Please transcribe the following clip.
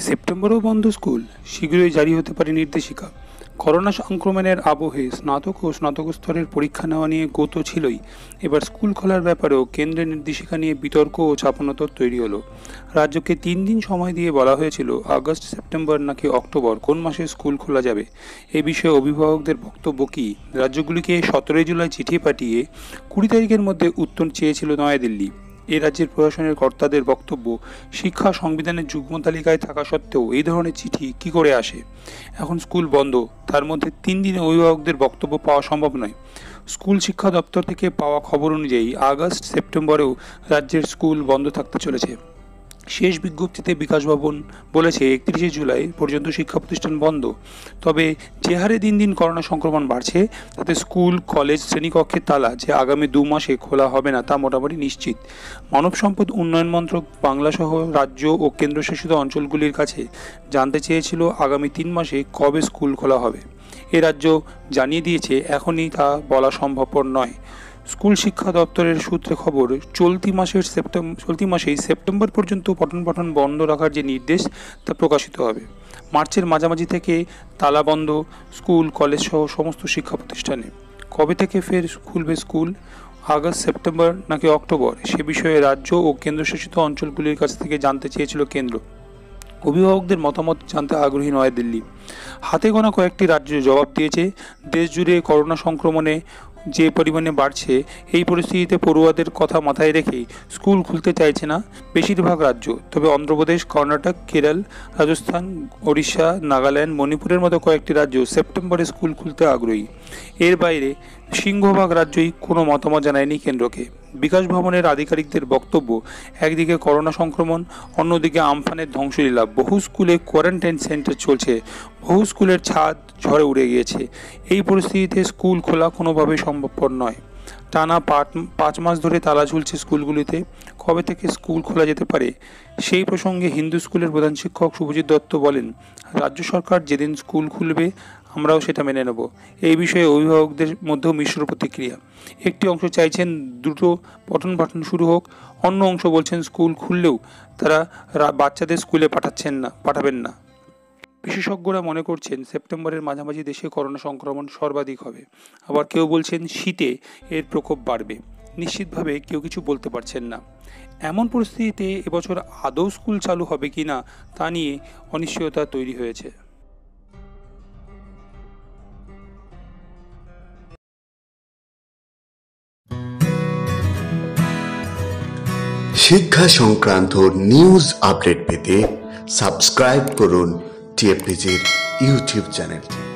সেপ্টেম্বরেও বন্ধ স্কুল। শীঘ্রই জারি হতে পারে নির্দেশিকা। করোনা সংক্রমণের আবহে স্নাতক ও স্নাতক স্তরের পরীক্ষা নেওয়া নিয়ে গত ছিলই। এবার স্কুল খোলার ব্যাপারেও কেন্দ্রের নির্দেশিকা নিয়ে বিতর্ক ও চাপানোতর তৈরি হলো। রাজ্যকে তিন দিন সময় দিয়ে বলা হয়েছিল, আগস্ট, সেপ্টেম্বর নাকি অক্টোবর কোন মাসে স্কুল খোলা যাবে? এ বিষয়ে অভিভাবকদের বক্তব্য কী? রাজ্যগুলিকে সতেরোই জুলাই চিঠি পাঠিয়ে কুড়ি তারিখের মধ্যে উত্তর চেয়েছিল নয়াদিল্লি। এ রাজ্যের প্রশাসনের কর্তাদের বক্তব্য, শিক্ষা সংবিধানের যুগ্ম তালিকায় থাকা সত্ত্বেও এই ধরনের চিঠি কি করে আসে? এখন স্কুল বন্ধ, তার মধ্যে তিন দিনে অভিভাবকদের বক্তব্য পাওয়া সম্ভব নয়। স্কুল শিক্ষা দপ্তর থেকে পাওয়া খবর অনুযায়ী আগস্ট সেপ্টেম্বরেও রাজ্যের স্কুল বন্ধ থাকতে চলেছে। শেষ বিজ্ঞপ্তিতে বিকাশ ভবন বলেছে, একত্রিশে জুলাই পর্যন্ত শিক্ষা প্রতিষ্ঠান বন্ধ। তবে যে হারে দিন দিন করোনা সংক্রমণ বাড়ছে, তাতে স্কুল, কলেজ, শ্রেণীকক্ষের তালা যে আগামী দু মাসে খোলা হবে না, তা মোটামুটি নিশ্চিত। মানব সম্পদ উন্নয়ন মন্ত্রক বাংলাসহ রাজ্য ও কেন্দ্রশাসিত অঞ্চলগুলির কাছে জানতে চেয়েছিল আগামী তিন মাসে কবে স্কুল খোলা হবে। এ রাজ্য জানিয়ে দিয়েছে, এখনই তা বলা সম্ভবপর নয়। স্কুল শিক্ষা দপ্তরের সূত্রে খবর, চলতি মাসের সেপ্টেম্বর চলতি মাসেই সেপ্টেম্বর পর্যন্ত পঠন পাঠন বন্ধ রাখার যে নির্দেশ, তা প্রকাশিত হবে। মার্চের মাঝামাঝি থেকে তালা বন্ধ, স্কুল কলেজ সহ সমস্ত শিক্ষা প্রতিষ্ঠানে। কবে থেকে ফের খুলবে স্কুল? আগস্ট, সেপ্টেম্বর নাকি অক্টোবর? সে বিষয়ে রাজ্য ও কেন্দ্রশাসিত অঞ্চলগুলির কাছ থেকে জানতে চেয়েছিল কেন্দ্র। অভিভাবকদের মতামত জানতে আগ্রহী নয় দিল্লি হাতে গোনা কয়েকটি রাজ্য জবাব দিয়েছে দেশ জুড়ে করোনা সংক্রমণে যে পরিমাণে বাড়ছে, এই পরিস্থিতিতে পড়ুয়াদের কথা মাথায় রেখেই স্কুল খুলতে চাইছে না বেশিরভাগ রাজ্য। তবে অন্ধ্রপ্রদেশ, কর্ণাটক, কেরল, রাজস্থান, ওড়িশা, নাগাল্যান্ড, মণিপুরের মতো কয়েকটি রাজ্য সেপ্টেম্বরে স্কুল খুলতে আগ্রহী। এর বাইরে সিংহভাগ রাজ্যই কোনো মতামত জানায়নি কেন্দ্রকে। বিকাশ ভবনের আধিকারিকদের বক্তব্য, একদিকে করোনা সংক্রমণ, অন্যদিকে আমফানের ধ্বংসলীলা। বহু স্কুলে কোয়ারেন্টাইন সেন্টার চলছে, বহু স্কুলের ছাদ ঝড়ে উড়ে গিয়েছে। এই পরিস্থিতিতে স্কুল খোলা কোনোভাবেই সম্ভবপর নয়। টানা পাঁচ মাস ধরে তালা ঝুলছে স্কুলগুলিতে। কবে থেকে স্কুল খোলা যেতে পারে? সেই প্রসঙ্গে হিন্দু স্কুলের প্রধান শিক্ষক শুভজিৎ দত্ত বলেন, রাজ্য সরকার যেদিন স্কুল খুলবে আমরাও সেটা মেনে নেব। এই বিষয়ে অভিভাবকদের মধ্যেও মিশ্র প্রতিক্রিয়া। একটি অংশ চাইছেন দ্রুত পঠন পাঠন শুরু হোক, অন্য অংশ বলছেন স্কুল খুললেও তারা বাচ্চাদের স্কুলে পাঠাচ্ছেন না, পাঠাবেন না। বিশেষজ্ঞরা মনে করছেন সেপ্টেম্বরের মাঝামাঝি দেশে করোনা সংক্রমণ সর্বাধিক হবে। আবার কেউ বলছেন শীতে এর প্রকোপ বাড়বে। নিশ্চিতভাবে কেউ কিছু বলতে পারছেন না। এমন পরিস্থিতিতে এবছর আদৌ স্কুল চালু হবে কি না তা নিয়ে অনিশ্চয়তা তৈরি হয়েছে। শিক্ষা সংক্রান্ত নিউজ আপডেট পেতে সাবস্ক্রাইব করুন টিএফডিজির ইউটিউব চ্যানেলটি।